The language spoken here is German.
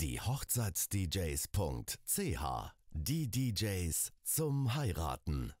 Die Hochzeitsdjs.ch Die DJs zum Heiraten.